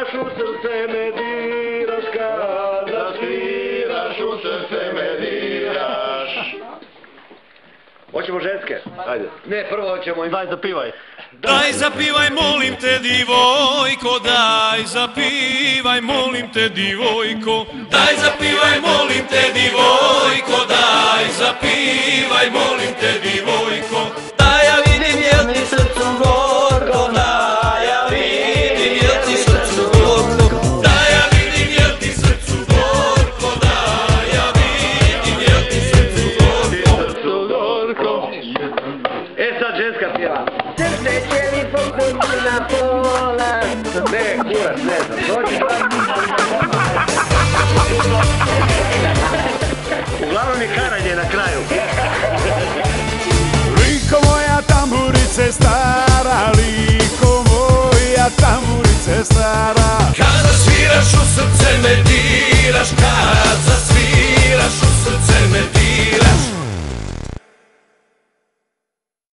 sviraš srce me diraš kada sviraš u srce me diraš Hoćemo ženske? Ajde. Ne, prvo hoćemo im... Daj zapivaj. Daj zapivaj, molim te divojko, daj zapivaj, molim te divojko. Daj zapivaj, molim te divojko, daj zapivaj, molim te divojko. Ženska pjeva. Srce će mi popući na pola Ne, kurac, ne znam. Dođi. Uglavnom je karanje na kraju. Liko moja tamburice stara, liko moja tamburice stara Kada sviraš u srce me diraš